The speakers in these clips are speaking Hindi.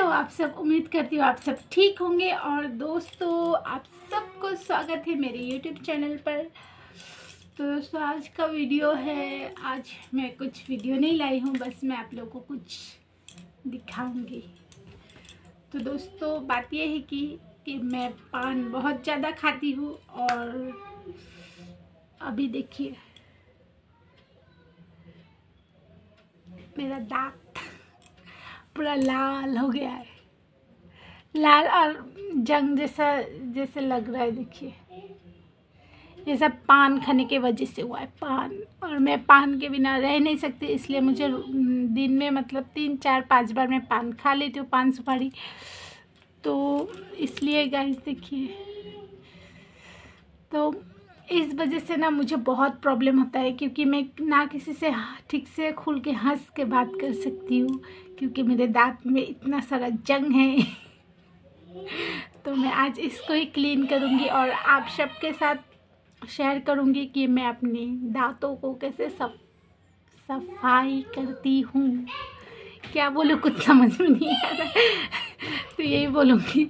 हो, आप सब उम्मीद करती हूँ आप सब ठीक होंगे। और दोस्तों, आप सबको स्वागत है मेरे यूट्यूब चैनल पर। तो दोस्तों, आज का वीडियो है। आज मैं कुछ वीडियो नहीं लाई हूँ, बस मैं आप लोगों को कुछ दिखाऊँगी। तो दोस्तों, बात यह है कि कि मैं पान बहुत ज़्यादा खाती हूँ और अभी देखिए, मेरा दांत पूरा लाल हो गया है। लाल और जंग जैसा, जैसे लग रहा है, देखिए। ये सब पान खाने के वजह से हुआ है, पान। और मैं पान के बिना रह नहीं सकती, इसलिए मुझे दिन में मतलब तीन, चार, पाँच बार मैं पान खा लेती हूँ, पान सुपारी। तो इसलिए गाइस देखिए। तो इस वजह से ना मुझे बहुत प्रॉब्लम होता है, क्योंकि मैं ना किसी से ठीक से खुल के हंस के बात कर सकती हूँ, क्योंकि मेरे दांत में इतना सारा जंग है। तो मैं आज इसको ही क्लीन करूँगी और आप सबके साथ शेयर करूँगी कि मैं अपने दांतों को कैसे सफ, सफ़ाई करती हूँ। क्या बोलूँ, कुछ समझ में नहीं आ रहा तो यही बोलूँगी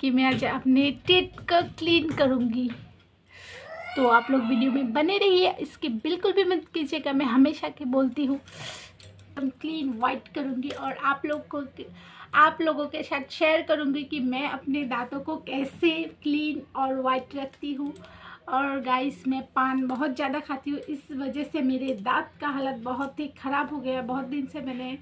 कि मैं आज अपने टेट को क्लीन करूँगी। तो आप लोग वीडियो में बने रहिए। इसके बिल्कुल भी मत कीजिएगा, मैं हमेशा के बोलती हूँ। एकदम क्लीन वाइट करूँगी और आप लोग को आप लोगों के साथ शेयर करूँगी कि मैं अपने दांतों को कैसे क्लीन और वाइट रखती हूँ। और गाइस मैं पान बहुत ज़्यादा खाती हूँ। इस वजह से मेरे दांत का हालत बहुत ही ख़राब हो गया। बहुत दिन से मैंने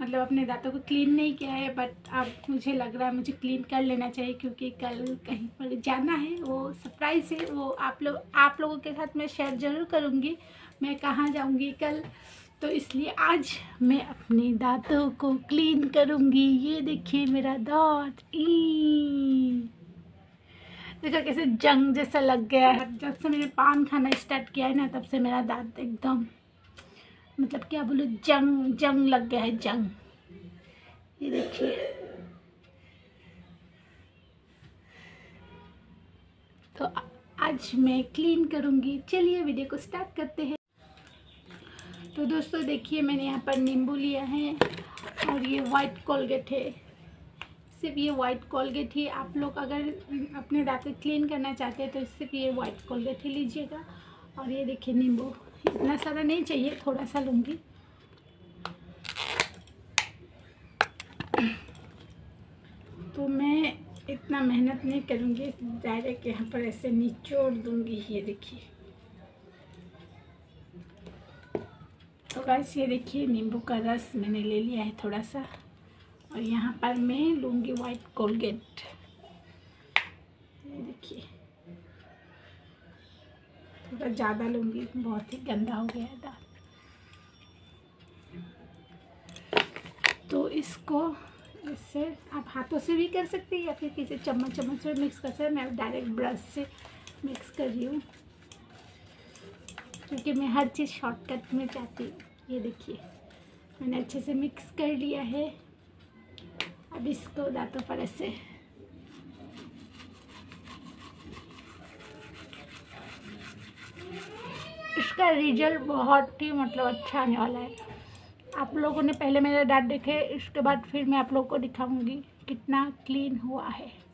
मतलब अपने दांतों को क्लीन नहीं किया है बट अब मुझे लग रहा है मुझे क्लीन कर लेना चाहिए क्योंकि कल कहीं पर जाना है, वो सरप्राइज़ है, वो आप लोग, आप लोगों के साथ मैं शेयर ज़रूर करूँगी, मैं कहाँ जाऊँगी कल। तो इसलिए आज मैं अपने दांतों को क्लीन करूँगी, ये देखिए मेरा दांत देखो कैसे जंग जैसा लग गया है। जब से मैंने पान खाना स्टार्ट किया है ना, तब से मेरा दांत एकदम मतलब क्या बोलो, जंग जंग लग गया है, जंग। ये देखिए। तो आज मैं क्लीन करूँगी। चलिए वीडियो को स्टार्ट करते हैं। तो दोस्तों, देखिए, मैंने यहाँ पर नींबू लिया है और ये वाइट कोलगेट है। सिर्फ़ ये वाइट कोलगेट ही आप लोग अगर अपने दांत क्लीन करना चाहते हैं तो सिर्फ़ ये वाइट कोलगेट ही लीजिएगा। और ये देखिए नींबू। इतना सारा नहीं चाहिए, थोड़ा सा लूँगी। तो मैं इतना मेहनत नहीं करूँगी, डायरेक्ट यहाँ पर ऐसे निचोड़ दूँगी, ये देखिए। तो गाइस ये देखिए, नींबू का रस मैंने ले लिया है थोड़ा सा। और यहाँ पर मैं लूँगी वाइट कोलगेट ये देखिए। थोड़ा ज़्यादा लूँगी बहुत ही गंदा हो गया है दाल। तो इसको, इससे आप हाथों से भी कर सकते हैं या फिर किसी चम्मच चम्मच से मिक्स कर सकते मैं डायरेक्ट ब्रश से मिक्स कर रही हूँ। क्योंकि मैं हर चीज़ शॉर्टकट में चाहती हूँ। ये देखिए, मैंने अच्छे से मिक्स कर लिया है। अब इसको दांतों पर ऐसे इसका रिज़ल्ट बहुत ही मतलब अच्छा आने वाला है। आप लोगों ने पहले मेरे दांत देखे, इसके बाद फिर मैं आप लोगों को दिखाऊँगी कितना क्लीन हुआ है।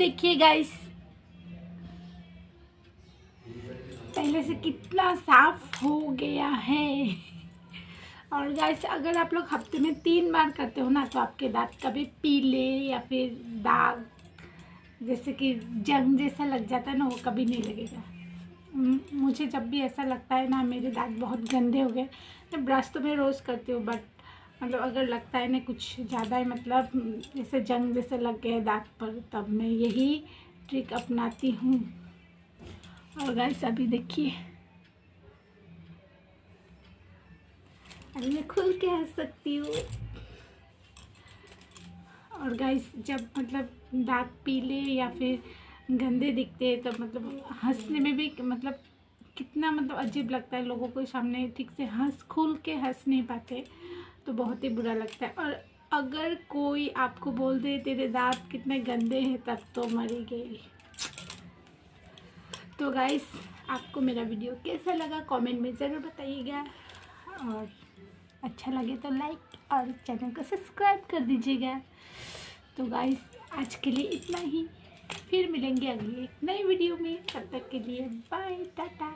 देखिए गाइस पहले से कितना साफ़ हो गया है। और गाइस अगर आप लोग हफ़्ते में तीन बार करते हो ना तो आपके दांत कभी पीले या फिर दाग, जैसे कि जंग जैसा लग जाता है ना, वो कभी नहीं लगेगा। मुझे जब भी ऐसा लगता है ना, मेरे दांत बहुत गंदे हो गए। तो ब्रश तो मैं रोज़ करती हूँ बट मतलब अगर लगता है ना कुछ ज़्यादा ही मतलब जैसे जंग जैसे लग गए दांत पर, तब मैं यही ट्रिक अपनाती हूँ। और गाइस अभी देखिए। अभी मैं खुल के हंस सकती हूँ। और गाइस जब मतलब दांत पीले या फिर गंदे दिखते हैं, तब मतलब हंसने में भी मतलब कितना मतलब अजीब लगता है। लोगों को सामने ठीक से हंस, खुल के हंस नहीं पाते। तो बहुत ही बुरा लगता है। और अगर कोई आपको बोल दे, तेरे दांत कितने गंदे हैं, तब तो मरी गई। तो गाइस आपको मेरा वीडियो कैसा लगा? कमेंट में ज़रूर बताइएगा। और अच्छा लगे तो लाइक और चैनल को सब्सक्राइब कर दीजिएगा। तो गाइस आज के लिए इतना ही। फिर मिलेंगे अगली एक नई वीडियो में। तब तक के लिए बाय टाटा।